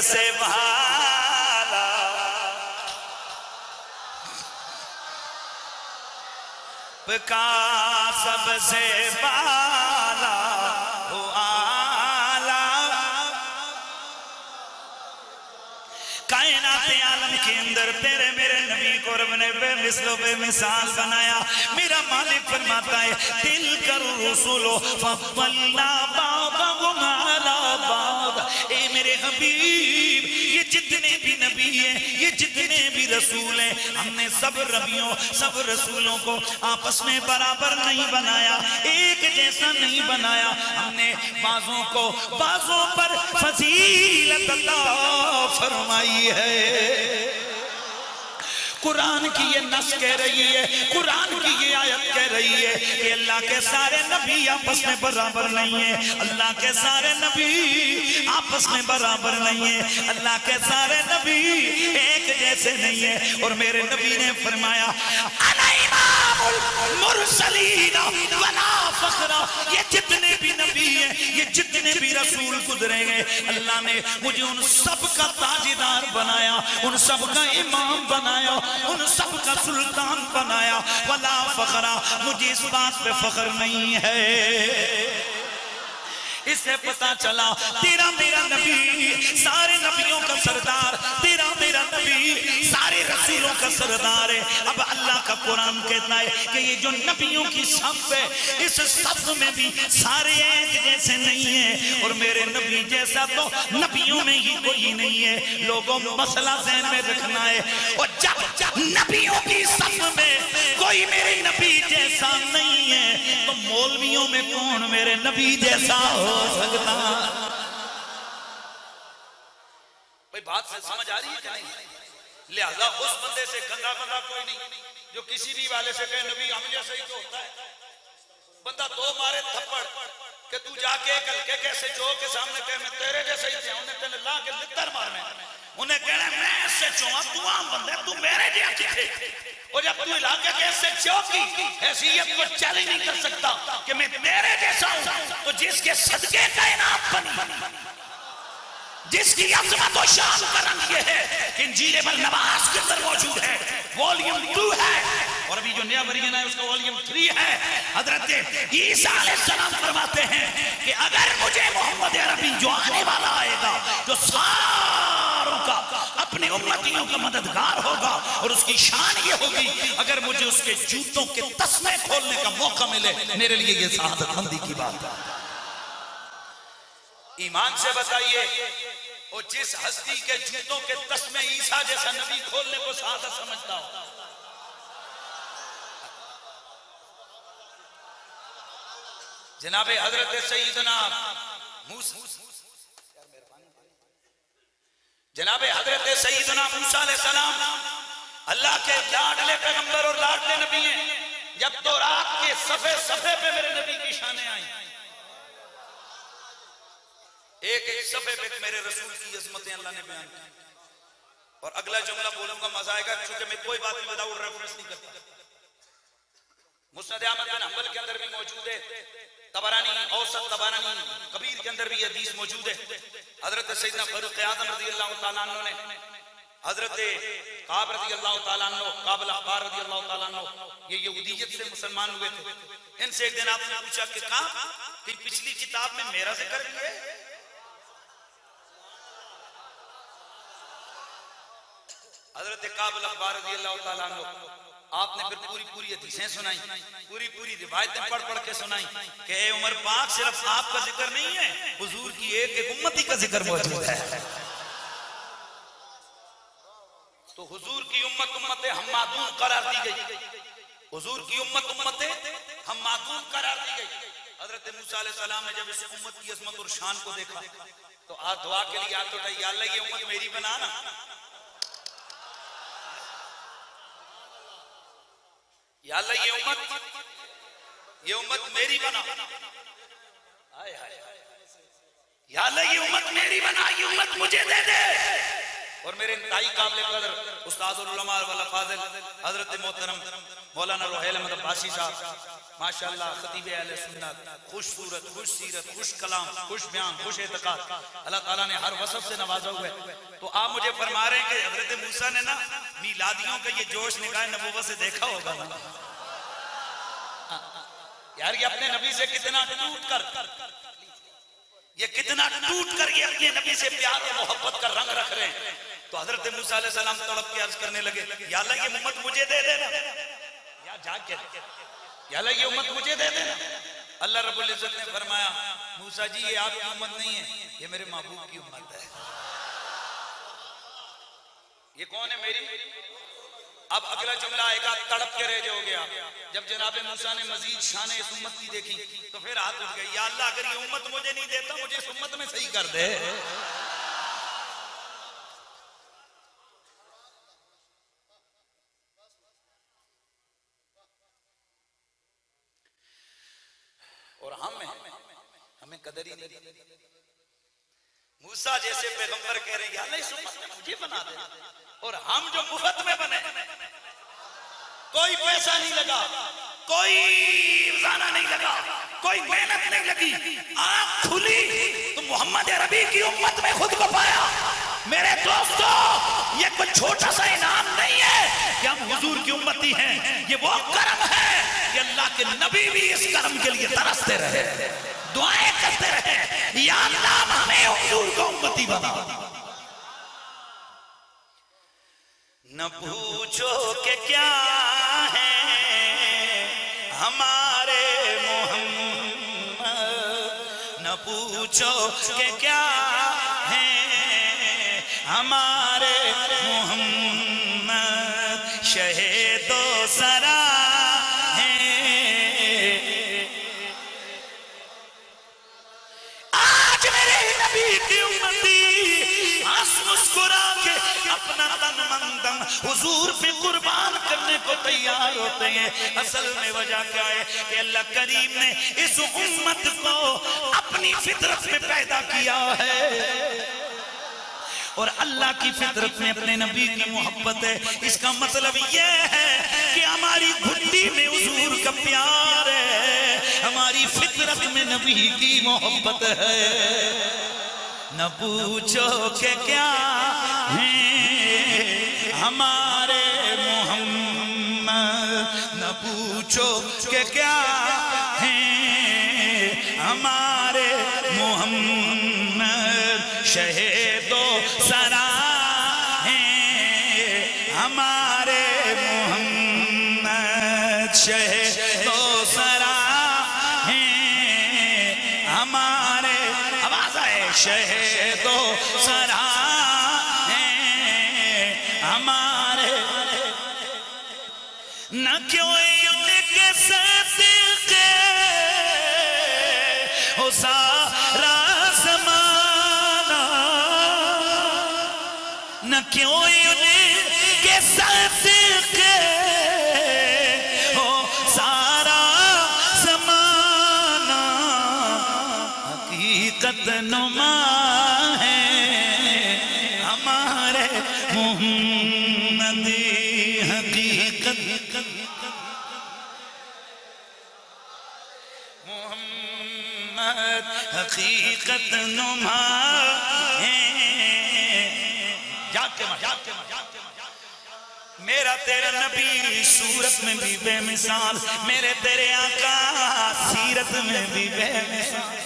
सबसे भाला। का सबसे बाला हो आला। कायनात आलम के अंदर तेरे मेरे नबी को ने बेमिसलो बेमिसाल बनाया। मेरा मालिक फरमाता है, दिल कर रसूलो ए मेरे हबीब, ये जितने भी नबी है, ये जितने भी रसूल है, हमने सब रबियों, सब रसूलों को आपस में बराबर नहीं बनाया, एक जैसा नहीं बनाया। हमने बाजों को, बाजों पर फजीलत फरमाई है। कुरान की ये नस कह रही है, कुरान की ये आयत कह रही है कि अल्लाह के सारे नबी आपस में बराबर नहीं है। अल्लाह के सारे नबी आपस में बराबर नहीं है। अल्लाह के सारे नबी एक जैसे नहीं है। और मेरे नबी ने फरमाया "अना इमामुल मुरसलीन वला फखरा ये जितने भी नबी हैं, ये जितने भी रसूल गुजरेंगे अल्लाह ने मुझे उन सब का ताजीदार बनाया, उन सब का इमाम बनाया, उन सब का सुल्तान बनाया। वला फखरा, मुझे इस बात पे फख्र नहीं है। इससे पता चला, तेरा मेरा नबी, सारे नबियों का सरदार, तेरा मेरा नबी, सारे रसूलों का सरदार है। अब अल्लाह का कुरान कहता है कि ये जो नबियों की सफ है, इस सफ में भी सारे एक जैसे नहीं है। और मेरे नबी जैसा तो नबियों में ही कोई नहीं है। लोगों मसला जहन में रखना है। और जब जब नबियों की सफ में कोई मेरे नबी जैसा नहीं है तो मौलवियों में कौन मेरे नबी जैसा हो सकता? भाई बात समझ आ रही है लिहाजा उस बंदे से गंदा बंदा कोई नहीं, जो किसी भी वाले से कहे, नबी हमले सही तो होता है। बंदा दो मारे थप्पड़ कि तू जाके एक हल्के कैसे चो के सामने कहे, मैं तेरे जैसे ही थे उन्हें तेने ला के लिद्दर मारने उन्हें कहना, मैं ऐसे चोआ तू आम बंदे तू मेरे जैसे थे। और जब तू इलाके के ऐसे चौकी हैसियत को चैलेंज नहीं कर सकता कि मैं तेरे जैसा हूँ तो जिसके सदके कायनात बनी, जिसकी अजमत और शान का है कि इंजील बल नवाज़ के अंदर मौजूद है। वॉल्यूम टू है। और अभी जो नया वर्जन है उसका वॉल्यूम थ्री है। हज़रत सलाम फरमाते हैं कि अगर मुझे मोहम्मद अरबी जो आने वाला आएगा, जो सारों का, अपने उम्मतियों का मददगार होगा और उसकी शान ये होगी, अगर मुझे उसके जूतों के तस्मे खोलने का मौका मिले, मेरे लिए ये सादतमंदी की बात है। ईमान से बताइए और जिस हस्ती के जूतों के तस्मे ईसा जैसा नबी खोलने को सादा समझता हो। जनाबे हज़रत सईदना जनाबे हज़रत सईदना मूसा सलाम अल्लाह के लाडले पैगंबर और लाडले नबी हैं। जब तो रात के सफे सफे पे मेरे नबी की शाने आई। एक एक सफे पे मेरे रसूल की अजमतें अल्लाह ने बयान की। और अगला जुमला बोलूँगा, मज़ा आएगा, क्योंकि मैं कोई बात विदाउट रेफरेंस नहीं करता। मुस्नद अहमद बिन हंबल के अंदर भी मौजूद है, तबरानी औसत तबरानी कबीर के अंदर भी हदीस मौजूद है। हज़रत सैदना फारूक आज़म रज़ी अल्लाह तआला ने, हज़रत काब रज़ी अल्लाह तआला काबिल अखबार रज़ी अल्लाह तआला ये यहूदियत से मुसलमान हुए थे। इनसे एक दिन आपने पूछा कि काब कि पिछली किताब में मेरा ज़िक्र भी है? हज़रत काबिल अखबार आपने फिर पूरी पूरी हदीसें सुनाई, पूरी पूरी रिवायतें पढ़ पढ़ के सुनाई कि उमर पाक सिर्फ़ आपका ज़िक्र नहीं है, हुजूर की एक एक उम्मती का ज़िक्र मौजूद है। तो हुजूर की उम्मत उम्मत हम मादून करार दी गई। हुजूर की उम्मत उम्मत हम मादून करार दी गई। हज़रत मूसा सलाम ने जब इस उम्मत की अजमत और शान को देखा तो आज दुआ के लिए याद उठाई या उम्मत मेरी बना या अल्लाह ये उम्मत ये उम्मत मेरी बना। हाय हाय या अल्लाह ये उम्मत मेरी बना, ये उम्मत मुझे दे दे। और मेरे इंतहाई काबिल कदर, उस्ताद उलमा वाला फाजिल, हज़रत मोहतरम, मौलाना रोहेल अहमद अब्बासी साहब। माशाल्लाह, खतीब अहले सुन्नत खुश खुश सीरत खुश कलाम खुश बयान खुश एतकाद अल्लाह ताला ने हर वसफ से नवाजा हुआ है। तो आप मुझे फरमा रहे हैं कि हज़रत मूसा ने ना मीलादियों का ये जोश निकाय नबूवत से देखा होगा। ना यार, ये अपने नबी से कितना टूट कर ये कितना टूट कर ये अपने नबी से प्यार और मोहब्बत का रंग रख रहे हैं। तो हज़रत मूसा सलाम तड़प के अर्ज़ करने लगे, या अल्लाह, ये उम्मत मुझे दे देना। या जाग के अल्लाह ये उम्मत मुझे दे देना। अल्लाह रब्बुल इज़्ज़त ने फरमाया, मूसा जी, ये आपकी उम्मत नहीं है, ये मेरे महबूब की उम्मत है। ये कौन है मेरी? अब अगला जुमला आएगा, तड़प के रह हो गया जब जनाब मूसा ने मजीद शान इस उम्मत की देखी तो फिर हाथ उठ गई अल्लाह, अगर ये उम्मत मुझे नहीं देता, मुझे इस उम्मत में सही कर दे। हम हमें कदर ही नहीं मूसा जैसे पैगंबर कह रहे हैं इस मुझे बना दे। और हम जो मुफ़्त में बने, कोई पैसा नहीं लगा, कोई जाना नहीं लगा, कोई मेहनत नहीं लगी। आँख खुली तो मोहम्मद अरबी की उम्मत में खुद को पाया। मेरे दोस्तों, ये कोई छोटा सा इनाम नहीं है कि हम हुजूर की उम्मती हैं। ये वो करम है कि अल्लाह के नबी भी इस कर्म के लिए तरसते रहे, दुआएँ करते रहे, या अल्लाह हमें हुजूर को उम्मती बना। न पूछो के क्या है हमारे मोहम्मद। न पूछो के क्या है हमारे मोहम्मद। शहीदो हुजूर पे कुर्बान करने को तैयार होते हैं। असल में वजह क्या है कि अल्लाह करीम ने इस उम्मत को अपनी फितरत में पैदा किया है। और अल्लाह की फितरत में अपने नबी की मोहब्बत है। इसका मतलब यह है कि हमारी घुट्टी में हुजूर का प्यार है। हमारी फितरत में नबी की मोहब्बत है। न पूछो के क्या है। हमारे मोहम्मद, न पूछो के क्या है हमारे मोहम्मद। शहे तो सरा हैं हमारे मोहम्मद। शहीदो क्यों उनके सदके हो? सारा जमाना हकीकत नुमा है। हमारे मोहम्मदी हकीकत। मोहम्मद हकीकत नुमा है। मेरा तेरा नबी सूरत में भी बेमिसाल मेरे तेरे आका सीरत में भी बेमिसाल।